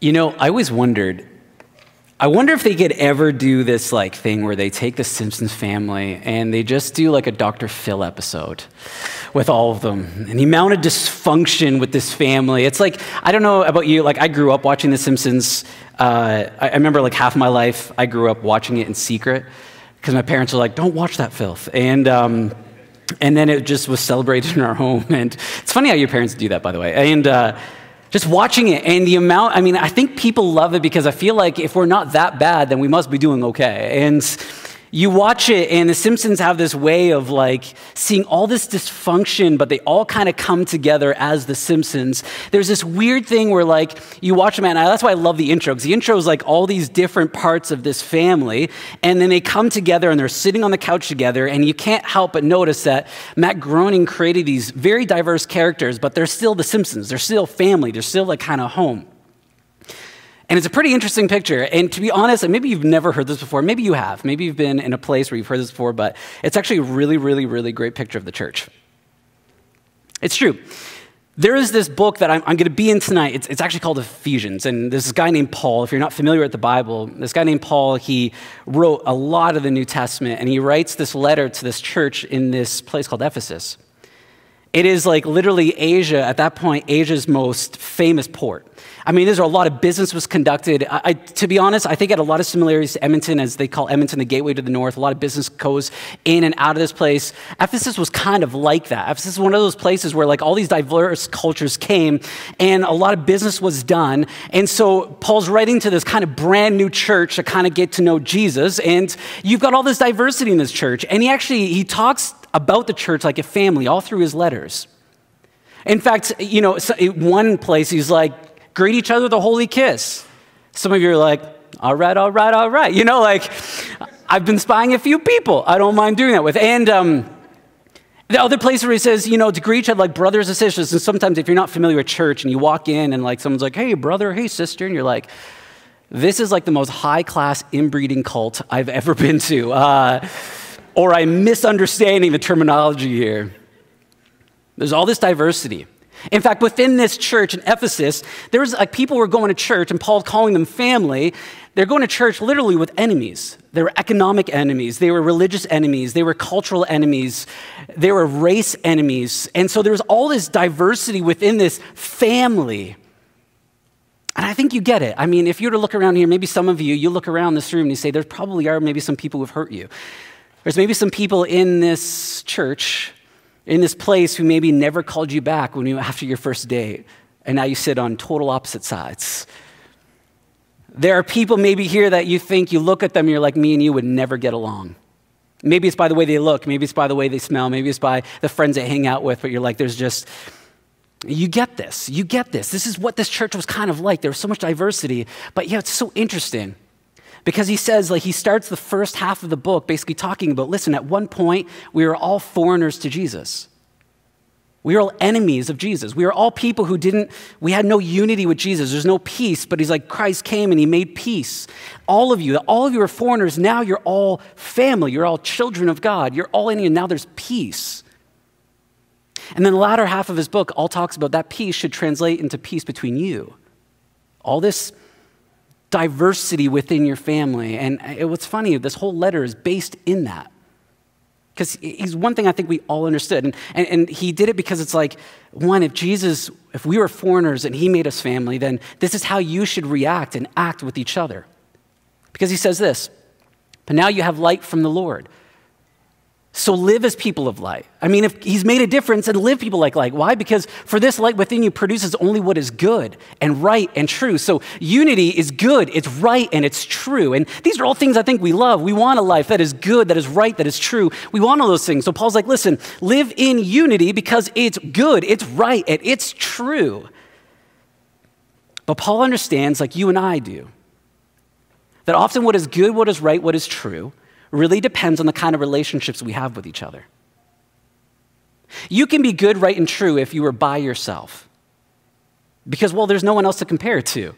You know, I always wondered. I wonder if they could ever do this like thing where they take the Simpsons family and they just do like a Dr. Phil episode with all of them and the amount of dysfunction with this family. It's like I don't know about you. Like I grew up watching The Simpsons. Uh, I, I remember like half my life I grew up watching it in secret because my parents were like, "Don't watch that filth," and. Um, and then it just was celebrated in our home. And it's funny how your parents do that, by the way. And uh, just watching it and the amount, I mean, I think people love it because I feel like if we're not that bad, then we must be doing okay. And you watch it, and The Simpsons have this way of like seeing all this dysfunction, but they all kind of come together as The Simpsons. There's this weird thing where like you watch them, and that's why I love the intro, because the intro is like all these different parts of this family, and then they come together and they're sitting on the couch together, and you can't help but notice that Matt Groening created these very diverse characters, but they're still The Simpsons. They're still family. They're still like kind of home. And it's a pretty interesting picture. And to be honest, maybe you've never heard this before. Maybe you have. Maybe you've been in a place where you've heard this before, but it's actually a really, really, really great picture of the church. It's true. There is this book that I'm, I'm going to be in tonight. It's, it's, actually called Ephesians. And there's this guy named Paul. If you're not familiar with the Bible, this guy named Paul, he wrote a lot of the New Testament. And he writes this letter to this church in this place called Ephesus. It is like literally Asia, at that point, Asia's most famous port. I mean, there's a lot of business was conducted. I, I, to be honest, I think it had a lot of similarities to Edmonton, as they call Edmonton the gateway to the north. A lot of business goes in and out of this place. Ephesus was kind of like that. Ephesus is one of those places where like all these diverse cultures came, and a lot of business was done. And so Paul's writing to this kind of brand new church to kind of get to know Jesus, and you've got all this diversity in this church. And he actually he talks about the church like a family all through his letters. In fact, you know, one place he's like, greet each other with a holy kiss. Some of you are like, all right, all right, all right. You know, like, I've been spying a few people I don't mind doing that with. And um, the other place where he says, you know, to greet each other like brothers and sisters. And sometimes if you're not familiar with church and you walk in and like someone's like, hey, brother, hey, sister, and you're like, this is like the most high class inbreeding cult I've ever been to. Uh, or I'm misunderstanding the terminology here. There's all this diversity. In fact, within this church in Ephesus, there was like people were going to church, and Paul calling them family. They're going to church literally with enemies. They were economic enemies, they were religious enemies, they were cultural enemies, they were race enemies. And so there was all this diversity within this family. And I think you get it. I mean, if you were to look around here, maybe some of you, you look around this room and you say, there probably are maybe some people who've hurt you. There's maybe some people in this church in this place who maybe never called you back when you after your first date, and now you sit on total opposite sides. There are people maybe here that you think you look at them, you're like, me and you would never get along. Maybe it's by the way they look, maybe it's by the way they smell, maybe it's by the friends they hang out with, but you're like, there's just, you get this, you get this. This is what this church was kind of like. There was so much diversity, but yeah, it's so interesting. Because he says, like, he starts the first half of the book basically talking about listen, at one point, we were all foreigners to Jesus. We were all enemies of Jesus. We were all people who didn't, we had no unity with Jesus. There's no peace, but he's like, Christ came and he made peace. All of you, all of you are foreigners. Now you're all family. You're all children of God. You're all in here. Now there's peace. And then the latter half of his book all talks about that peace should translate into peace between you. All this diversity within your family. And it, what's funny, this whole letter is based in that. Because he's one thing I think we all understood. And, and, and, he did it because it's like, one, if Jesus, if we were foreigners and he made us family, then this is how you should react and act with each other. Because he says this, but now you have light from the Lord. So live as people of light. I mean, if he's made a difference and live people like light. Why? Because for this light within you produces only what is good and right and true. So unity is good, it's right, and it's true. And these are all things I think we love. We want a life that is good, that is right, that is true. We want all those things. So Paul's like, listen, live in unity because it's good, it's right, and it's true. But Paul understands, like you and I do, that often what is good, what is right, what is true, really depends on the kind of relationships we have with each other. You can be good, right, and true if you were by yourself. Because, well, there's no one else to compare it to.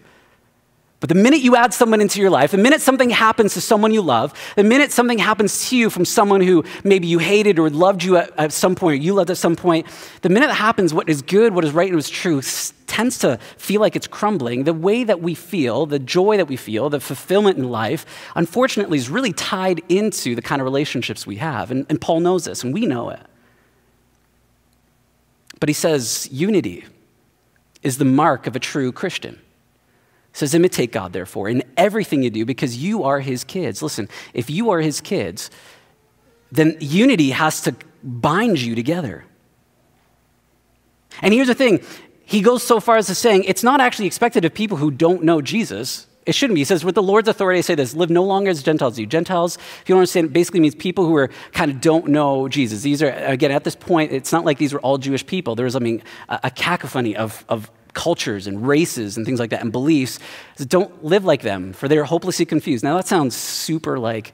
But the minute you add someone into your life, the minute something happens to someone you love, the minute something happens to you from someone who maybe you hated or loved you at, at some point, or you loved at some point, the minute it happens, what is good, what is right, and what is true tends to feel like it's crumbling, the way that we feel, the joy that we feel, the fulfillment in life, unfortunately, is really tied into the kind of relationships we have. And, and Paul knows this, and we know it. But he says unity is the mark of a true Christian. He says, imitate God, therefore, in everything you do, because you are his kids. Listen, if you are his kids, then unity has to bind you together. And here's the thing he goes so far as to saying it's not actually expected of people who don't know Jesus. It shouldn't be. He says, with the Lord's authority, I say this live no longer as Gentiles do. Gentiles, if you don't understand, basically means people who are kind of don't know Jesus. These are, again, at this point, it's not like these were all Jewish people. There was, I mean, a, a cacophony of, of cultures and races and things like that and beliefs. Don't live like them, for they're hopelessly confused. Now, that sounds super like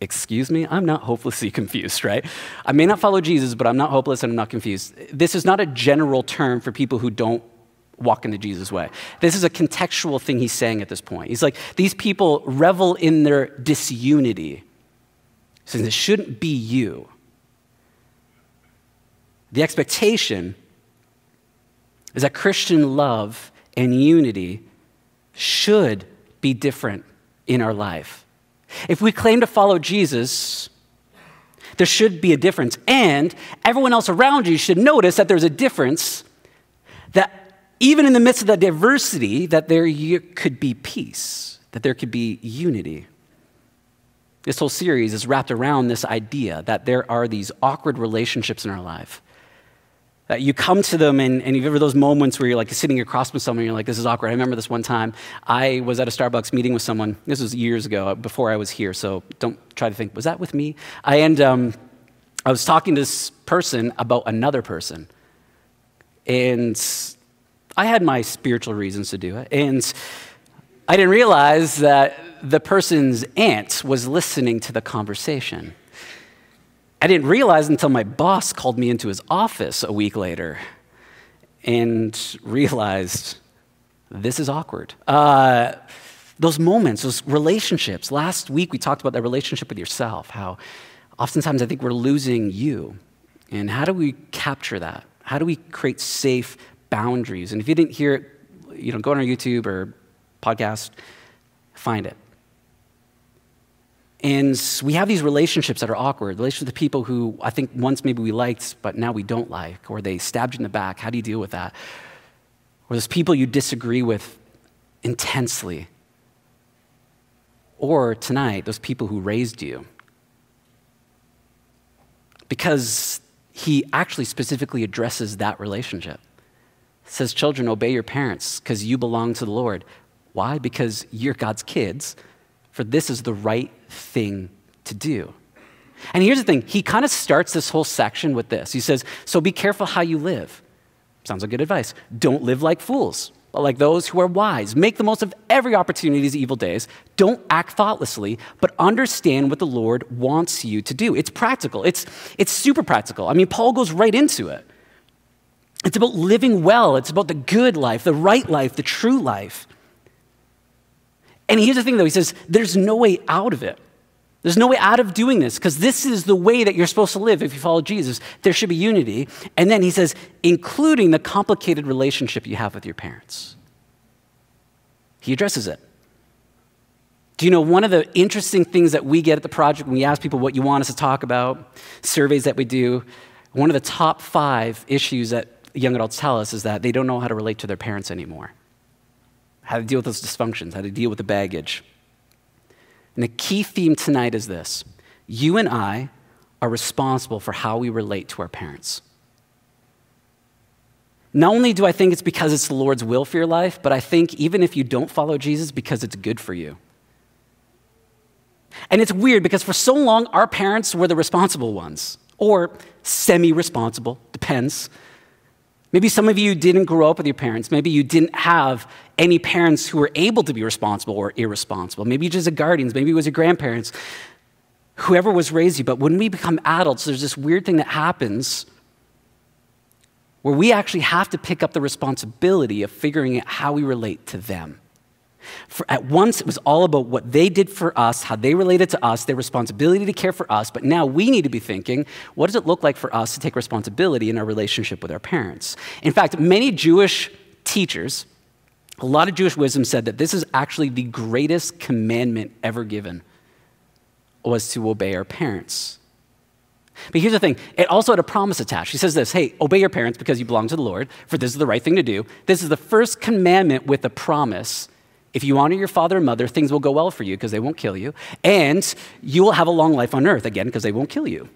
Excuse me? I'm not hopelessly confused, right? I may not follow Jesus, but I'm not hopeless and I'm not confused. This is not a general term for people who don't walk into Jesus' way. This is a contextual thing he's saying at this point. He's like, these people revel in their disunity. Says, it shouldn't be you. The expectation is that Christian love and unity should be different in our life. If we claim to follow Jesus, there should be a difference. And everyone else around you should notice that there's a difference, that even in the midst of that diversity, that there could be peace, that there could be unity. This whole series is wrapped around this idea that there are these awkward relationships in our life that you come to them and, and you have ever those moments where you're like sitting across from someone and you're like, this is awkward. I remember this one time I was at a Starbucks meeting with someone. This was years ago, uh, before I was here, so don't try to think, was that with me? I, and um, I was talking to this person about another person. And I had my spiritual reasons to do it. And I didn't realize that the person's aunt was listening to the conversation. I didn't realize until my boss called me into his office a week later and realized this is awkward. Uh, those moments, those relationships. Last week we talked about that relationship with yourself, how oftentimes I think we're losing you. And how do we capture that? How do we create safe boundaries? And if you didn't hear it, you know, go on our YouTube or podcast, find it. And we have these relationships that are awkward, relationships with people who I think once maybe we liked, but now we don't like, or they stabbed you in the back. How do you deal with that? Or there's people you disagree with intensely. Or tonight, those people who raised you. Because he actually specifically addresses that relationship. says, Children, obey your parents because you belong to the Lord. Why? Because you're God's kids for this is the right thing to do. And here's the thing he kind of starts this whole section with this. He says, So be careful how you live. Sounds like good advice. Don't live like fools, but like those who are wise. Make the most of every opportunity these evil days. Don't act thoughtlessly, but understand what the Lord wants you to do. It's practical, it's, it's super practical. I mean, Paul goes right into it. It's about living well, it's about the good life, the right life, the true life. And here's the thing, though he says, there's no way out of it. There's no way out of doing this because this is the way that you're supposed to live if you follow Jesus. There should be unity. And then he says, including the complicated relationship you have with your parents. He addresses it. Do you know one of the interesting things that we get at the project when we ask people what you want us to talk about, surveys that we do, one of the top five issues that young adults tell us is that they don't know how to relate to their parents anymore how to deal with those dysfunctions, how to deal with the baggage. And the key theme tonight is this you and I are responsible for how we relate to our parents. Not only do I think it's because it's the Lord's will for your life, but I think even if you don't follow Jesus, because it's good for you. And it's weird because for so long, our parents were the responsible ones, or semi responsible, depends. Maybe some of you didn't grow up with your parents. Maybe you didn't have any parents who were able to be responsible or irresponsible. Maybe you just had guardians. Maybe it was your grandparents. Whoever was raised you. But when we become adults, there's this weird thing that happens where we actually have to pick up the responsibility of figuring out how we relate to them. For at once, it was all about what they did for us, how they related to us, their responsibility to care for us. But now we need to be thinking, what does it look like for us to take responsibility in our relationship with our parents? In fact, many Jewish teachers, a lot of Jewish wisdom said that this is actually the greatest commandment ever given was to obey our parents. But here's the thing it also had a promise attached. He says this hey, obey your parents because you belong to the Lord, for this is the right thing to do. This is the first commandment with a promise. If you honor your father and mother, things will go well for you because they won't kill you. And you will have a long life on earth, again, because they won't kill you.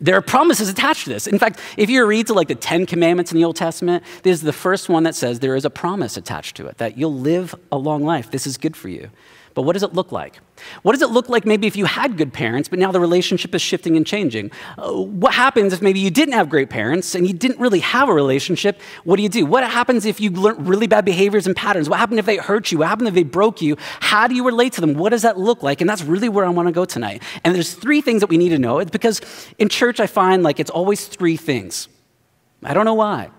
There are promises attached to this. In fact, if you read to like the Ten Commandments in the Old Testament, this is the first one that says there is a promise attached to it that you'll live a long life. This is good for you. But what does it look like? What does it look like maybe if you had good parents, but now the relationship is shifting and changing? Uh, what happens if maybe you didn't have great parents and you didn't really have a relationship? What do you do? What happens if you learned really bad behaviors and patterns? What happened if they hurt you? What happened if they broke you? How do you relate to them? What does that look like? And that's really where I want to go tonight. And there's three things that we need to know. It's because in church I find like it's always three things. I don't know why.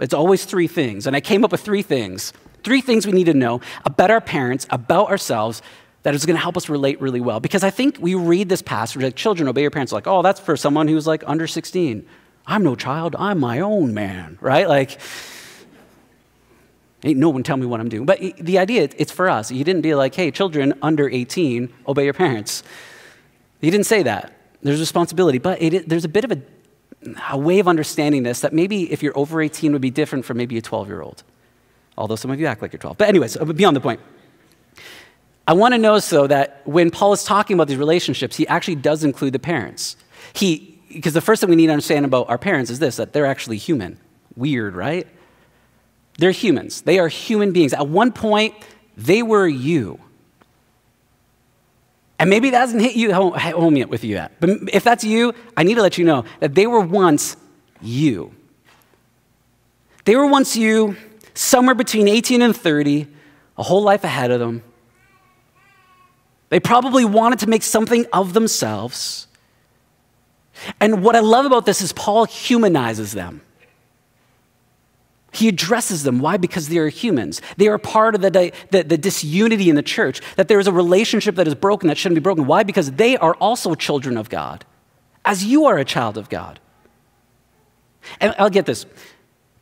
It's always three things. And I came up with three things Three things we need to know about our parents, about ourselves, that is going to help us relate really well. Because I think we read this passage like children obey your parents, like, oh, that's for someone who's like under 16. I'm no child, I'm my own man, right? Like, ain't no one tell me what I'm doing. But the idea, it's for us. You didn't be like, hey, children under 18, obey your parents. You didn't say that. There's responsibility, but it, there's a bit of a, a way of understanding this that maybe if you're over 18 would be different from maybe a 12 year old although some of you act like you're 12. But, anyways, uh, beyond the point. I want to notice, though, that when Paul is talking about these relationships, he actually does include the parents. He, because the first thing we need to understand about our parents is this that they're actually human. Weird, right? They're humans. They are human beings. At one point, they were you. And maybe that hasn't hit you home yet with you yet. But if that's you, I need to let you know that they were once you. They were once you, somewhere between 18 and 30, a whole life ahead of them. They probably wanted to make something of themselves. And what I love about this is Paul humanizes them. He addresses them. Why? Because they are humans. They are part of the, the, the, disunity in the church, that there is a relationship that is broken that shouldn't be broken. Why? Because they are also children of God, as you are a child of God. And I'll get this.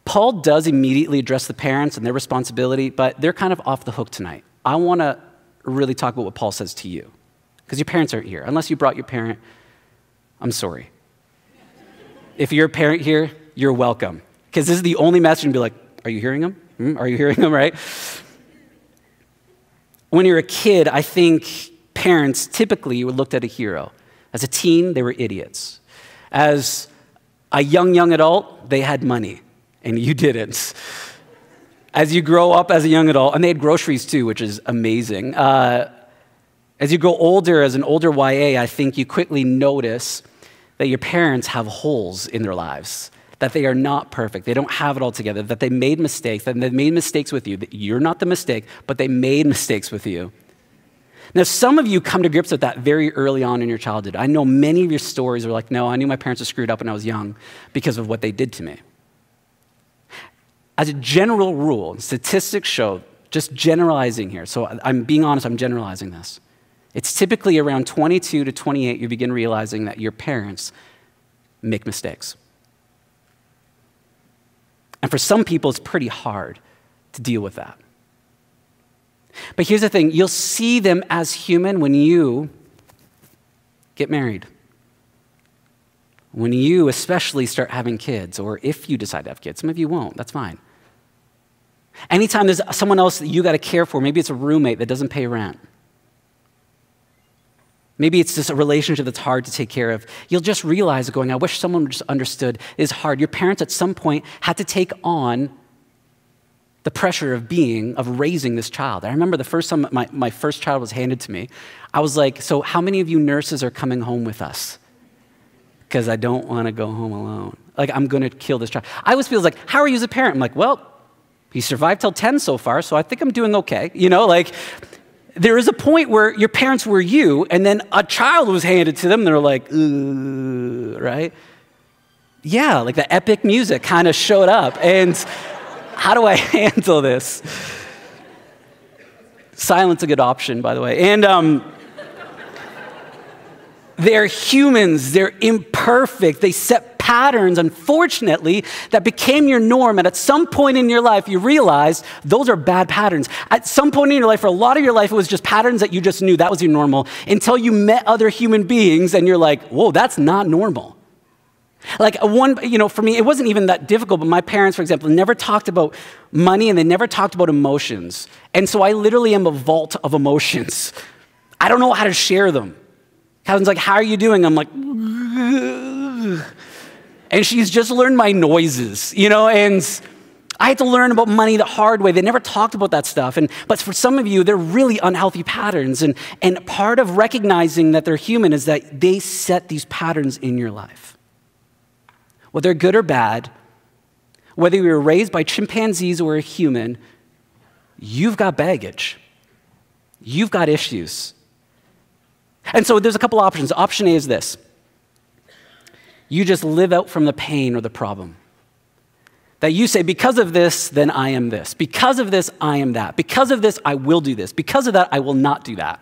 Paul does immediately address the parents and their responsibility, but they're kind of off the hook tonight. I want to really talk about what Paul says to you, because your parents aren't here. Unless you brought your parent, I'm sorry. if you're a parent here, you're welcome, because this is the only message and be like, are you hearing them? Hmm? Are you hearing them, right? When you're a kid, I think parents typically were looked at a hero. As a teen, they were idiots. As a young, young adult, they had money and you didn't. As you grow up as a young adult, and they had groceries too, which is amazing. Uh, as you grow older, as an older YA, I think you quickly notice that your parents have holes in their lives, that they are not perfect, they don't have it all together, that they made mistakes, that they made mistakes with you, that you're not the mistake, but they made mistakes with you. Now, some of you come to grips with that very early on in your childhood. I know many of your stories are like, no, I knew my parents were screwed up when I was young because of what they did to me. As a general rule, statistics show, just generalizing here, so I'm being honest, I'm generalizing this. It's typically around 22 to 28 you begin realizing that your parents make mistakes. And for some people, it's pretty hard to deal with that. But here's the thing you'll see them as human when you get married. When you especially start having kids, or if you decide to have kids. Some of you won't, that's fine. Anytime there's someone else that you got to care for, maybe it's a roommate that doesn't pay rent. Maybe it's just a relationship that's hard to take care of. You'll just realize going, I wish someone just understood is hard. Your parents at some point had to take on the pressure of being, of raising this child. I remember the first time my, my first child was handed to me, I was like, So, how many of you nurses are coming home with us? Because I don't want to go home alone. Like, I'm going to kill this child. I always feel like, How are you as a parent? I'm like, Well, he survived till 10 so far, so I think I'm doing okay. You know, like, there is a point where your parents were you, and then a child was handed to them, they're like, right? Yeah, like the epic music kind of showed up. And how do I handle this? Silence a good option, by the way. And um, they're humans, they're imperfect, they set patterns, unfortunately, that became your norm. And at some point in your life, you realized those are bad patterns. At some point in your life, for a lot of your life, it was just patterns that you just knew that was your normal until you met other human beings and you're like, whoa, that's not normal. Like uh, one, you know, for me, it wasn't even that difficult, but my parents, for example, never talked about money and they never talked about emotions. And so I literally am a vault of emotions. I don't know how to share them. Helen's like, How are you doing? I'm like, and she's just learned my noises, you know, and I had to learn about money the hard way. They never talked about that stuff. And, but for some of you, they're really unhealthy patterns. And, and part of recognizing that they're human is that they set these patterns in your life. Whether they're good or bad, whether you were raised by chimpanzees or a human, you've got baggage. You've got issues. And so there's a couple options. Option A is this you just live out from the pain or the problem. That you say, because of this, then I am this. Because of this, I am that. Because of this, I will do this. Because of that, I will not do that.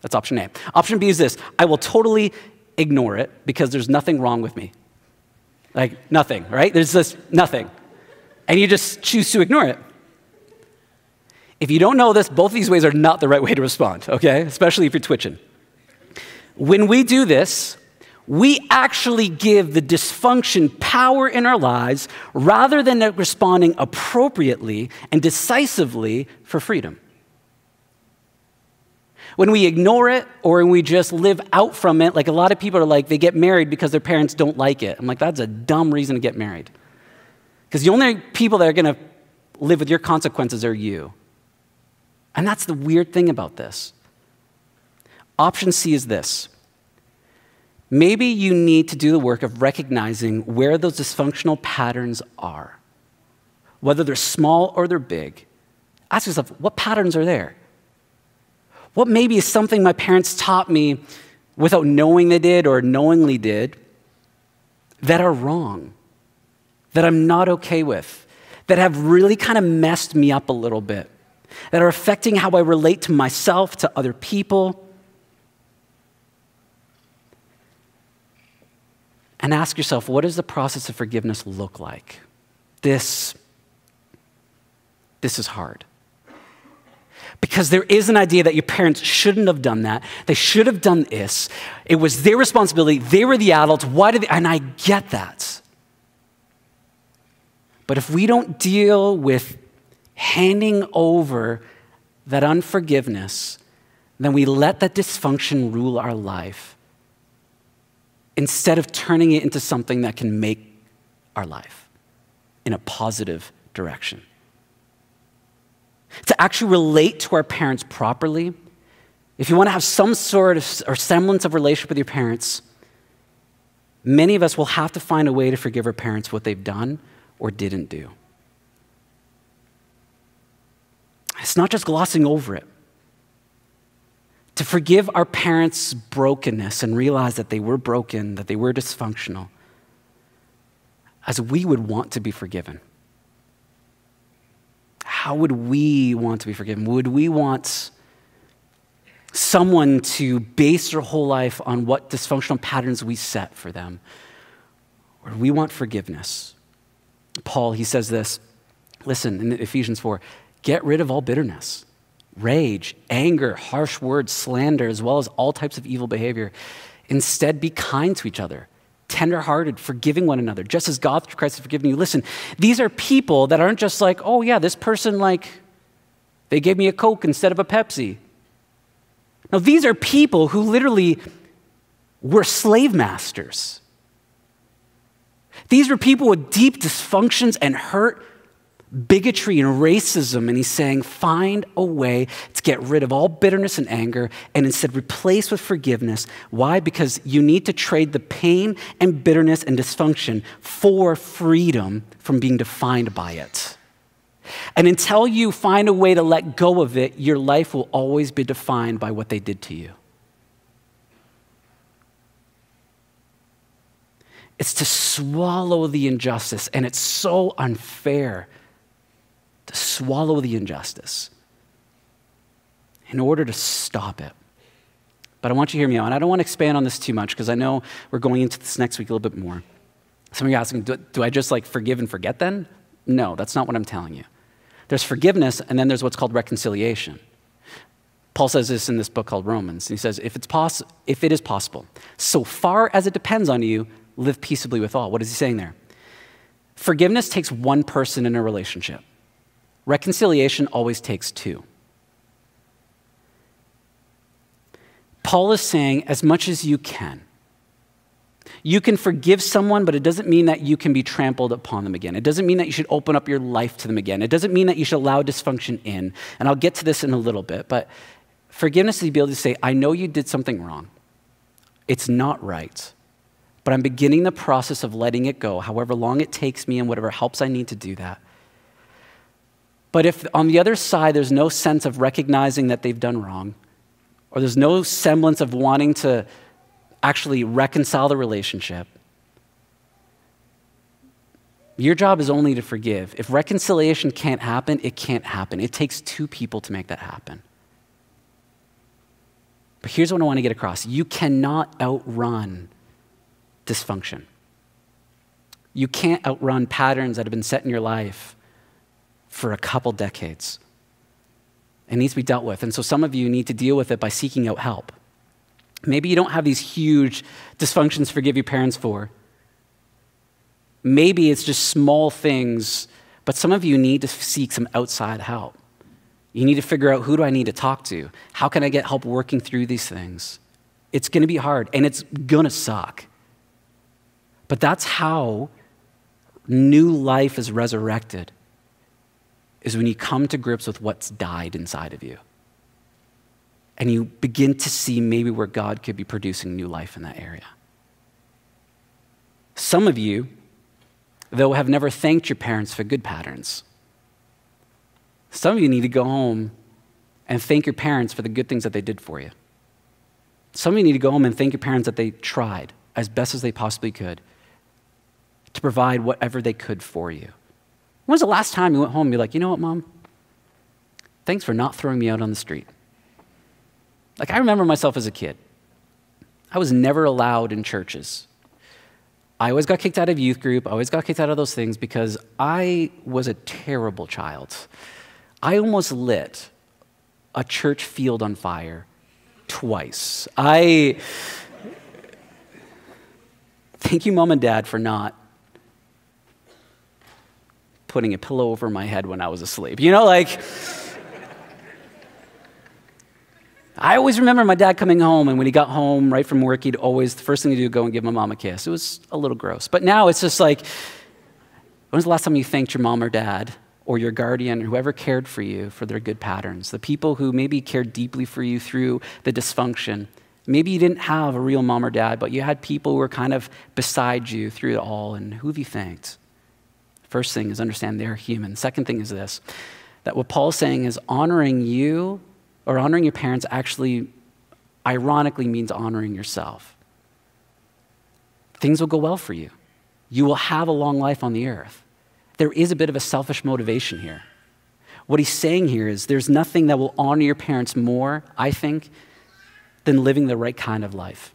That's option A. Option B is this I will totally ignore it because there's nothing wrong with me. Like, nothing, right? There's just nothing. And you just choose to ignore it. If you don't know this, both of these ways are not the right way to respond, okay? Especially if you're twitching. When we do this, we actually give the dysfunction power in our lives rather than responding appropriately and decisively for freedom. When we ignore it or when we just live out from it, like a lot of people are like, they get married because their parents don't like it. I'm like, that's a dumb reason to get married. Because the only people that are going to live with your consequences are you. And that's the weird thing about this. Option C is this. Maybe you need to do the work of recognizing where those dysfunctional patterns are, whether they're small or they're big. Ask yourself, what patterns are there? What maybe is something my parents taught me without knowing they did or knowingly did that are wrong, that I'm not okay with, that have really kind of messed me up a little bit? that are affecting how I relate to myself, to other people. And ask yourself, what does the process of forgiveness look like? This, this is hard. Because there is an idea that your parents shouldn't have done that. They should have done this. It was their responsibility. They were the adults. Why did they? And I get that. But if we don't deal with handing over that unforgiveness, then we let that dysfunction rule our life instead of turning it into something that can make our life in a positive direction. To actually relate to our parents properly, if you want to have some sort of or semblance of relationship with your parents, many of us will have to find a way to forgive our parents what they've done or didn't do. It's not just glossing over it. To forgive our parents' brokenness and realize that they were broken, that they were dysfunctional, as we would want to be forgiven. How would we want to be forgiven? Would we want someone to base their whole life on what dysfunctional patterns we set for them? Or do we want forgiveness? Paul, he says this. Listen, in Ephesians 4 Get rid of all bitterness, rage, anger, harsh words, slander, as well as all types of evil behavior. Instead, be kind to each other, tenderhearted, forgiving one another, just as God through Christ has forgiven you. Listen, these are people that aren't just like, oh, yeah, this person, like, they gave me a Coke instead of a Pepsi. No, these are people who literally were slave masters. These were people with deep dysfunctions and hurt bigotry and racism, and he's saying, find a way to get rid of all bitterness and anger and instead replace with forgiveness. Why? Because you need to trade the pain and bitterness and dysfunction for freedom from being defined by it. And until you find a way to let go of it, your life will always be defined by what they did to you. It's to swallow the injustice, and it's so unfair to swallow the injustice in order to stop it. But I want you to hear me out, and I don't want to expand on this too much because I know we're going into this next week a little bit more. Some of you are asking, do, do I just like forgive and forget then? No, that's not what I'm telling you. There's forgiveness, and then there's what's called reconciliation. Paul says this in this book called Romans. He says, if, it's poss- if it is possible, so far as it depends on you, live peaceably with all. What is he saying there? Forgiveness takes one person in a relationship, reconciliation always takes two. Paul is saying, as much as you can, you can forgive someone, but it doesn't mean that you can be trampled upon them again. It doesn't mean that you should open up your life to them again. It doesn't mean that you should allow dysfunction in. And I'll get to this in a little bit, but forgiveness is the ability to say, I know you did something wrong. It's not right. But I'm beginning the process of letting it go, however long it takes me and whatever helps I need to do that. But if on the other side there's no sense of recognizing that they've done wrong, or there's no semblance of wanting to actually reconcile the relationship, your job is only to forgive. If reconciliation can't happen, it can't happen. It takes two people to make that happen. But here's what I want to get across you cannot outrun dysfunction. You can't outrun patterns that have been set in your life for a couple decades. It needs to be dealt with. And so some of you need to deal with it by seeking out help. Maybe you don't have these huge dysfunctions forgive your parents for. Maybe it's just small things, but some of you need to seek some outside help. You need to figure out who do I need to talk to? How can I get help working through these things? It's going to be hard and it's going to suck. But that's how new life is resurrected. Is when you come to grips with what's died inside of you and you begin to see maybe where God could be producing new life in that area. Some of you, though, have never thanked your parents for good patterns. Some of you need to go home and thank your parents for the good things that they did for you. Some of you need to go home and thank your parents that they tried as best as they possibly could to provide whatever they could for you. When was the last time you went home and you're like, you know what, mom? Thanks for not throwing me out on the street. Like, I remember myself as a kid. I was never allowed in churches. I always got kicked out of youth group. I always got kicked out of those things because I was a terrible child. I almost lit a church field on fire twice. I thank you, mom and dad, for not putting a pillow over my head when I was asleep. You know, like I always remember my dad coming home, and when he got home right from work, he'd always, the first thing he'd do, go and give my mom a kiss. It was a little gross. But now it's just like, when was the last time you thanked your mom or dad or your guardian or whoever cared for you for their good patterns? The people who maybe cared deeply for you through the dysfunction. Maybe you didn't have a real mom or dad, but you had people who were kind of beside you through it all, and who have you thanked? First thing is understand they're human. Second thing is this that what Paul's saying is honoring you or honoring your parents actually, ironically, means honoring yourself. Things will go well for you. You will have a long life on the earth. There is a bit of a selfish motivation here. What he's saying here is there's nothing that will honor your parents more, I think, than living the right kind of life.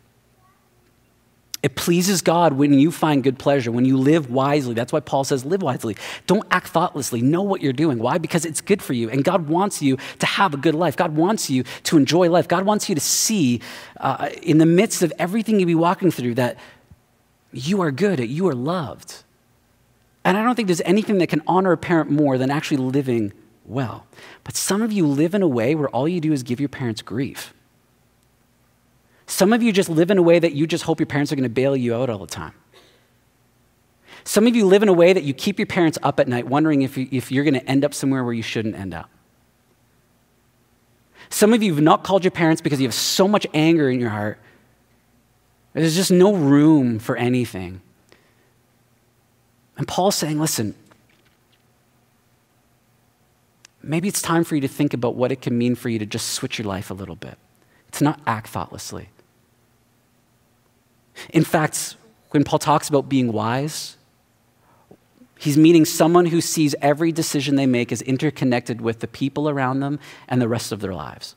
It pleases God when you find good pleasure, when you live wisely. That's why Paul says, live wisely. Don't act thoughtlessly. Know what you're doing. Why? Because it's good for you. And God wants you to have a good life. God wants you to enjoy life. God wants you to see uh, in the midst of everything you be walking through that you are good, that you are loved. And I don't think there's anything that can honor a parent more than actually living well. But some of you live in a way where all you do is give your parents grief. Some of you just live in a way that you just hope your parents are going to bail you out all the time. Some of you live in a way that you keep your parents up at night wondering if, you, if you're going to end up somewhere where you shouldn't end up. Some of you have not called your parents because you have so much anger in your heart. There's just no room for anything. And Paul's saying, listen, maybe it's time for you to think about what it can mean for you to just switch your life a little bit, to not act thoughtlessly. In fact, when Paul talks about being wise, he's meaning someone who sees every decision they make as interconnected with the people around them and the rest of their lives.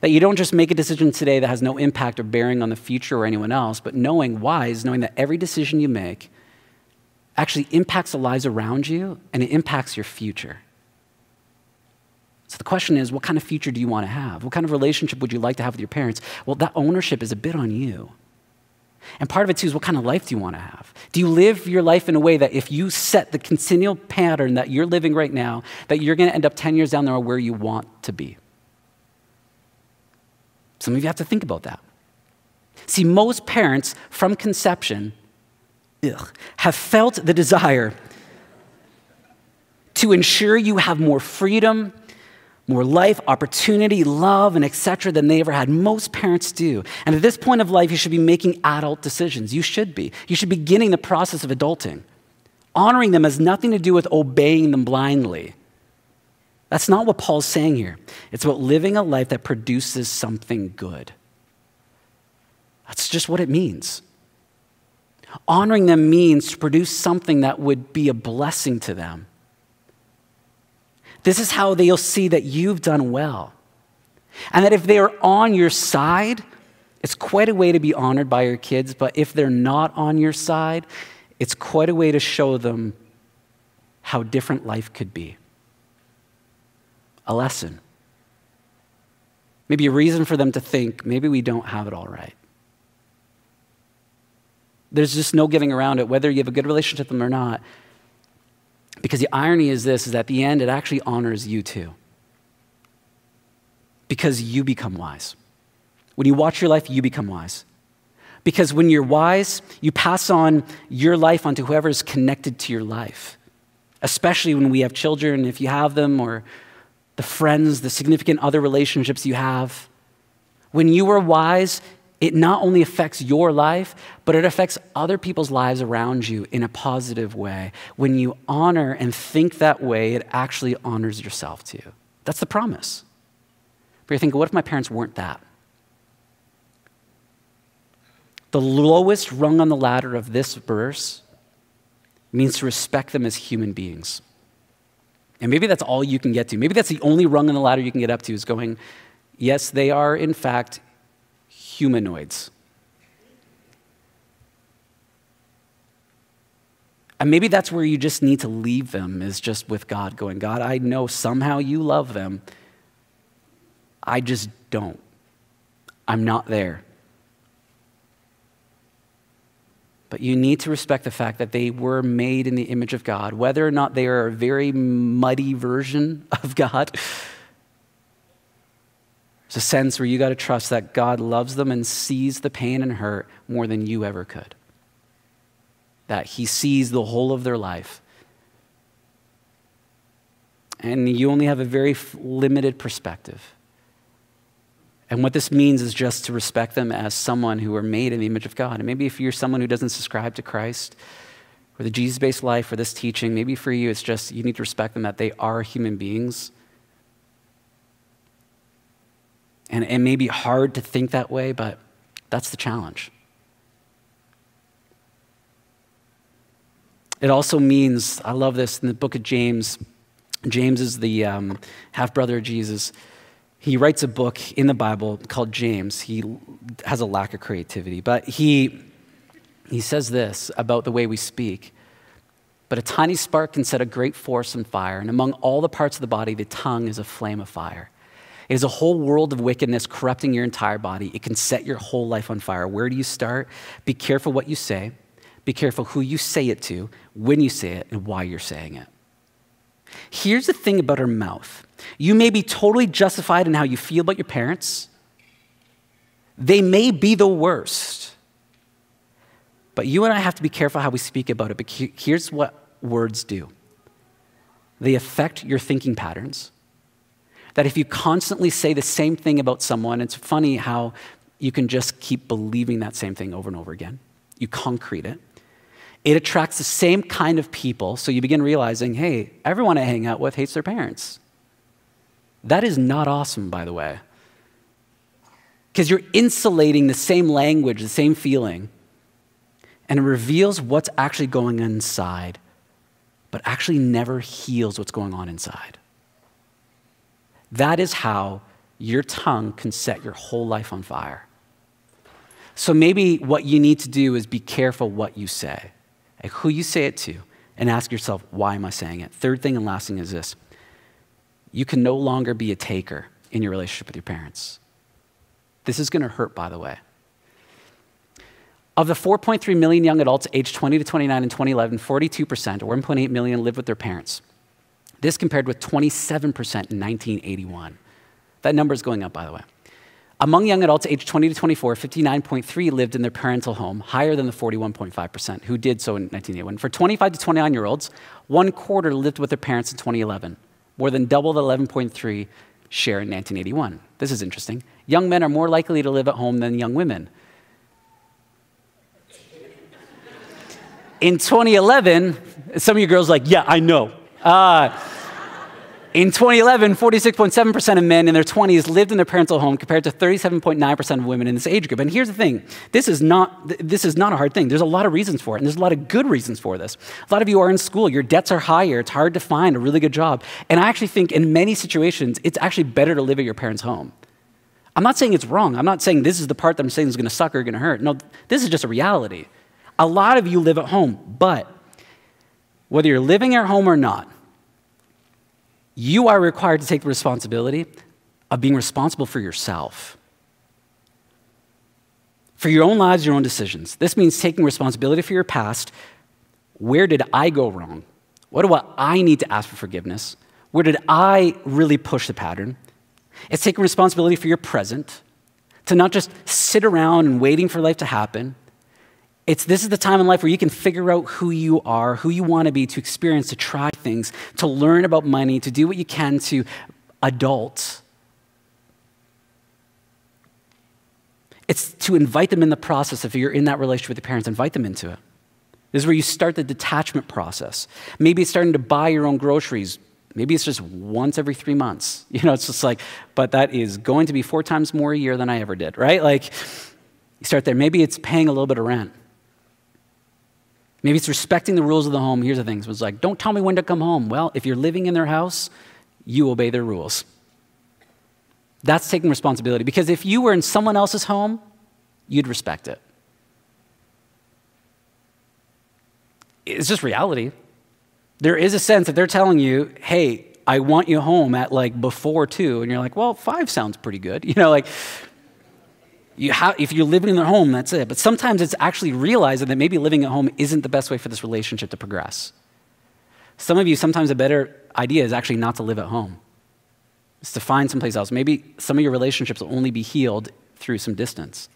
That you don't just make a decision today that has no impact or bearing on the future or anyone else, but knowing wise, knowing that every decision you make actually impacts the lives around you and it impacts your future. So the question is, what kind of future do you want to have? What kind of relationship would you like to have with your parents? Well, that ownership is a bit on you. And part of it too is what kind of life do you want to have? Do you live your life in a way that if you set the continual pattern that you're living right now, that you're going to end up 10 years down the road where you want to be? Some of you have to think about that. See, most parents from conception ugh, have felt the desire to ensure you have more freedom more life, opportunity, love, and etc. than they ever had. Most parents do. And at this point of life, you should be making adult decisions. You should be. You should be beginning the process of adulting. Honoring them has nothing to do with obeying them blindly. That's not what Paul's saying here. It's about living a life that produces something good. That's just what it means. Honoring them means to produce something that would be a blessing to them this is how they'll see that you've done well. And that if they are on your side, it's quite a way to be honored by your kids, but if they're not on your side, it's quite a way to show them how different life could be. A lesson. Maybe a reason for them to think maybe we don't have it all right. There's just no getting around it, whether you have a good relationship with them or not. Because the irony is this is that at the end, it actually honors you too. Because you become wise. When you watch your life, you become wise. Because when you're wise, you pass on your life onto whoever is connected to your life. Especially when we have children, if you have them, or the friends, the significant other relationships you have. When you are wise, it not only affects your life, but it affects other people's lives around you in a positive way. When you honor and think that way, it actually honors yourself too. That's the promise. But you're thinking, what if my parents weren't that? The lowest rung on the ladder of this verse means to respect them as human beings. And maybe that's all you can get to. Maybe that's the only rung on the ladder you can get up to is going, yes, they are in fact humanoids. And maybe that's where you just need to leave them, is just with God, going, God, I know somehow you love them. I just don't. I'm not there. But you need to respect the fact that they were made in the image of God, whether or not they are a very muddy version of God it's a sense where you got to trust that God loves them and sees the pain and hurt more than you ever could. That He sees the whole of their life. And you only have a very limited perspective. And what this means is just to respect them as someone who are made in the image of God. And maybe if you're someone who doesn't subscribe to Christ or the Jesus based life or this teaching, maybe for you it's just you need to respect them that they are human beings And it may be hard to think that way, but that's the challenge. It also means, I love this in the book of James. James is the um, half brother of Jesus. He writes a book in the Bible called James. He has a lack of creativity, but he, he says this about the way we speak. But a tiny spark can set a great forest on fire, and among all the parts of the body, the tongue is a flame of fire. It is a whole world of wickedness corrupting your entire body. It can set your whole life on fire. Where do you start? Be careful what you say. Be careful who you say it to, when you say it, and why you're saying it. Here's the thing about our mouth you may be totally justified in how you feel about your parents, they may be the worst. But you and I have to be careful how we speak about it. But here's what words do they affect your thinking patterns that if you constantly say the same thing about someone, it's funny how you can just keep believing that same thing over and over again. You concrete it. It attracts the same kind of people, so you begin realizing hey, everyone I hang out with hates their parents. That is not awesome, by the way. Because you're insulating the same language, the same feeling, and it reveals what's actually going inside, but actually never heals what's going on inside. That is how your tongue can set your whole life on fire. So maybe what you need to do is be careful what you say like who you say it to, and ask yourself, why am I saying it? Third thing and last thing is this you can no longer be a taker in your relationship with your parents. This is going to hurt, by the way. Of the 4.3 million young adults aged 20 to 29 in 2011, 42%, or 1.8 million, lived with their parents. This compared with 27% in 1981. That number is going up, by the way. Among young adults aged 20 to 24, 59.3 lived in their parental home, higher than the 41.5% who did so in 1981. For 25 to 29 year olds, one quarter lived with their parents in 2011, more than double the 11.3 share in 1981. This is interesting. Young men are more likely to live at home than young women. In 2011, some of you girls like, yeah, I know. Uh, in 2011, 46.7% of men in their 20s lived in their parental home compared to 37.9% of women in this age group. And here's the thing this is, not, this is not a hard thing. There's a lot of reasons for it, and there's a lot of good reasons for this. A lot of you are in school, your debts are higher, it's hard to find a really good job. And I actually think in many situations, it's actually better to live at your parents' home. I'm not saying it's wrong. I'm not saying this is the part that I'm saying is going to suck or going to hurt. No, this is just a reality. A lot of you live at home, but whether you're living at home or not, you are required to take the responsibility of being responsible for yourself. For your own lives, your own decisions. This means taking responsibility for your past. Where did I go wrong? What do I need to ask for forgiveness? Where did I really push the pattern? It's taking responsibility for your present, to not just sit around and waiting for life to happen, it's this is the time in life where you can figure out who you are, who you want to be, to experience, to try things, to learn about money, to do what you can to adult. It's to invite them in the process. If you're in that relationship with your parents, invite them into it. This is where you start the detachment process. Maybe it's starting to buy your own groceries. Maybe it's just once every three months. You know, it's just like, but that is going to be four times more a year than I ever did, right? Like, you start there. Maybe it's paying a little bit of rent. Maybe it's respecting the rules of the home. Here's the thing it's like, don't tell me when to come home. Well, if you're living in their house, you obey their rules. That's taking responsibility. Because if you were in someone else's home, you'd respect it. It's just reality. There is a sense that they're telling you, hey, I want you home at like before two. And you're like, well, five sounds pretty good. You know, like, you have, if you're living in their home, that's it. But sometimes it's actually realizing that maybe living at home isn't the best way for this relationship to progress. Some of you, sometimes a better idea is actually not to live at home. It's to find someplace else. Maybe some of your relationships will only be healed through some distance.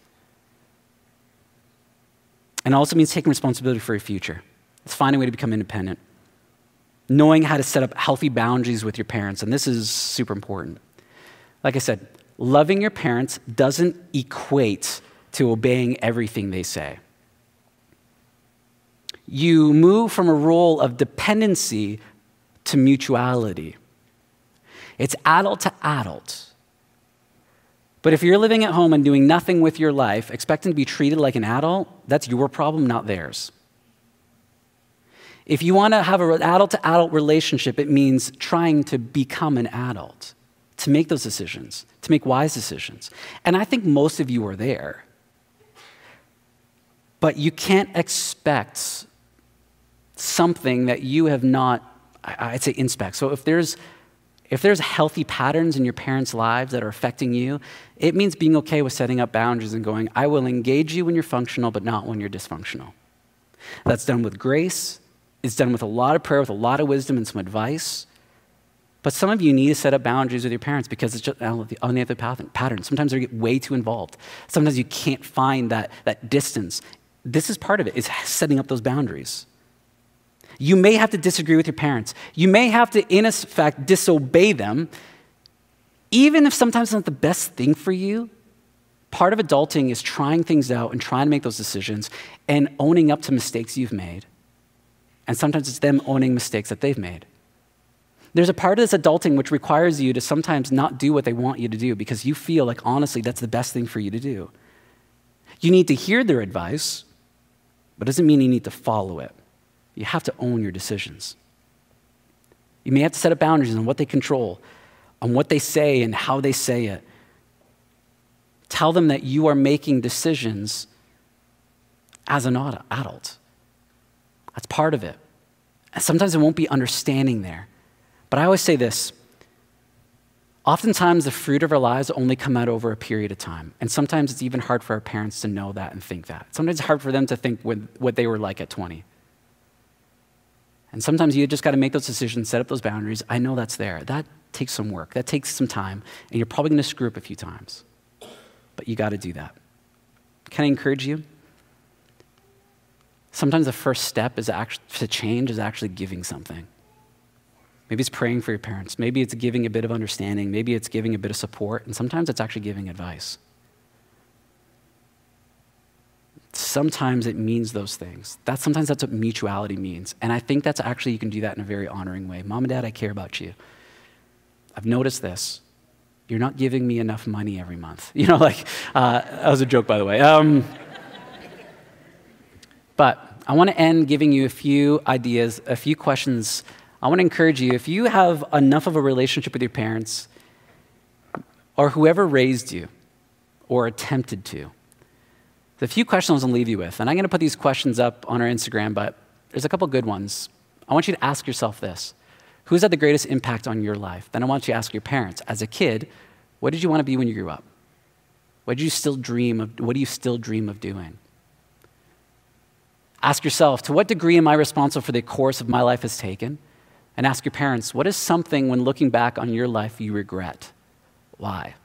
And it also means taking responsibility for your future. It's finding a way to become independent. Knowing how to set up healthy boundaries with your parents, and this is super important. Like I said, loving your parents doesn't equate to obeying everything they say. You move from a role of dependency to mutuality. It's adult to adult. But if you're living at home and doing nothing with your life, expecting to be treated like an adult, that's your problem, not theirs. If you want to have an adult to adult relationship, it means trying to become an adult to make those decisions, to make wise decisions. And I think most of you are there. But you can't expect something that you have not, I'd say, inspect. So if there's if there's healthy patterns in your parents' lives that are affecting you, it means being okay with setting up boundaries and going, I will engage you when you're functional, but not when you're dysfunctional. That's done with grace. It's done with a lot of prayer, with a lot of wisdom and some advice. But some of you need to set up boundaries with your parents because it's just on the other pattern. Sometimes they get way too involved. Sometimes you can't find that, that distance. This is part of it, is setting up those boundaries. You may have to disagree with your parents. You may have to, in fact, disobey them. Even if sometimes it's not the best thing for you, part of adulting is trying things out and trying to make those decisions and owning up to mistakes you've made. And sometimes it's them owning mistakes that they've made. There's a part of this adulting which requires you to sometimes not do what they want you to do because you feel like, honestly, that's the best thing for you to do. You need to hear their advice, but it doesn't mean you need to follow it. You have to own your decisions. You may have to set up boundaries on what they control, on what they say and how they say it. Tell them that you are making decisions as an adult. That's part of it. And sometimes it won't be understanding there. But I always say this oftentimes the fruit of our lives only come out over a period of time. And sometimes it's even hard for our parents to know that and think that. Sometimes it's hard for them to think what they were like at 20. And sometimes you just got to make those decisions, set up those boundaries. I know that's there. That takes some work, that takes some time, and you're probably going to screw up a few times. But you got to do that. Can I encourage you? Sometimes the first step is actually, to change is actually giving something. Maybe it's praying for your parents. Maybe it's giving a bit of understanding. Maybe it's giving a bit of support. And sometimes it's actually giving advice. Sometimes it means those things. That sometimes that's what mutuality means. And I think that's actually you can do that in a very honoring way. Mom and dad, I care about you. I've noticed this. You're not giving me enough money every month. You know, like, uh, that was a joke, by the way. Um, but I want to end giving you a few ideas, a few questions. I want to encourage you if you have enough of a relationship with your parents or whoever raised you or attempted to, the few questions I want to leave you with, and I'm going to put these questions up on our Instagram, but there's a couple good ones. I want you to ask yourself this Who's had the greatest impact on your life? Then I want you to ask your parents, as a kid, what did you want to be when you grew up? What do you still dream of? What do you still dream of doing? Ask yourself, to what degree am I responsible for the course of my life has taken? And ask your parents, what is something when looking back on your life you regret? Why?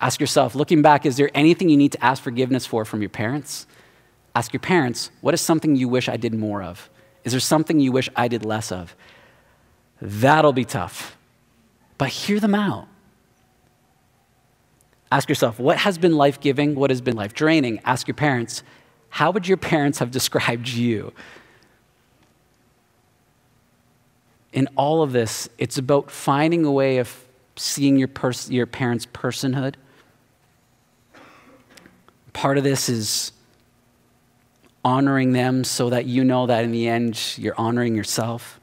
Ask yourself, looking back, is there anything you need to ask forgiveness for from your parents? Ask your parents, what is something you wish I did more of? Is there something you wish I did less of? That'll be tough. But hear them out. Ask yourself, what has been life giving? What has been life draining? Ask your parents, how would your parents have described you? In all of this, it's about finding a way of seeing your, pers- your parents' personhood Part of this is honoring them so that you know that in the end you're honoring yourself.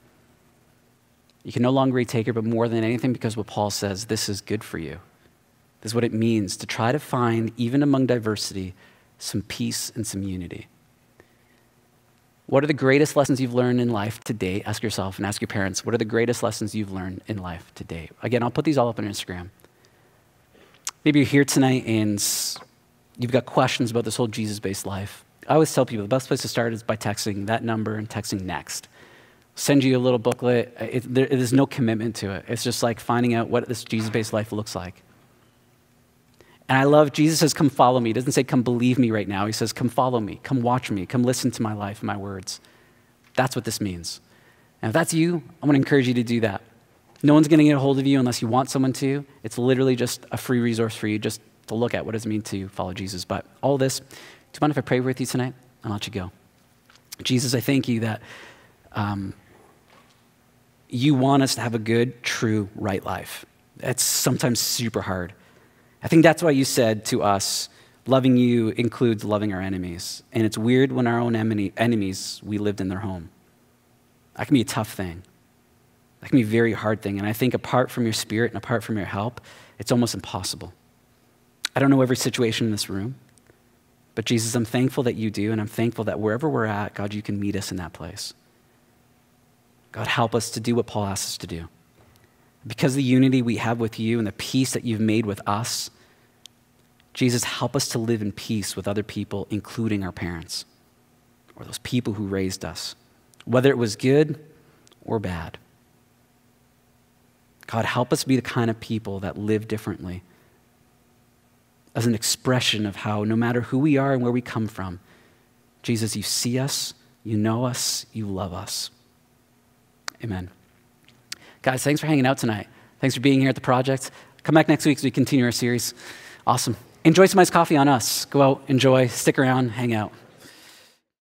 You can no longer be taker, but more than anything, because what Paul says, this is good for you. This is what it means to try to find, even among diversity, some peace and some unity. What are the greatest lessons you've learned in life today? Ask yourself and ask your parents, what are the greatest lessons you've learned in life today? Again, I'll put these all up on Instagram. Maybe you're here tonight and you've got questions about this whole Jesus based life, I always tell people the best place to start is by texting that number and texting next. Send you a little booklet. It, there, there's no commitment to it. It's just like finding out what this Jesus based life looks like. And I love Jesus says, Come follow me. He doesn't say, Come believe me right now. He says, Come follow me. Come watch me. Come listen to my life and my words. That's what this means. And if that's you, I'm going to encourage you to do that. No one's going to get a hold of you unless you want someone to. It's literally just a free resource for you. Just to look at what does it mean to follow Jesus. But all this, do you mind if I pray with you tonight? I'll let you go. Jesus, I thank you that um, you want us to have a good, true, right life. That's sometimes super hard. I think that's why you said to us, loving you includes loving our enemies. And it's weird when our own enemies, we lived in their home. That can be a tough thing. That can be a very hard thing. And I think apart from your spirit and apart from your help, it's almost impossible. I don't know every situation in this room, but Jesus, I'm thankful that you do, and I'm thankful that wherever we're at, God, you can meet us in that place. God, help us to do what Paul asks us to do. Because the unity we have with you and the peace that you've made with us, Jesus, help us to live in peace with other people, including our parents or those people who raised us, whether it was good or bad. God, help us be the kind of people that live differently as an expression of how, no matter who we are and where we come from, Jesus, you see us, you know us, you love us. Amen. Guys, thanks for hanging out tonight. Thanks for being here at the project. Come back next week as we continue our series. Awesome. Enjoy some iced coffee on us. Go out, enjoy, stick around, hang out.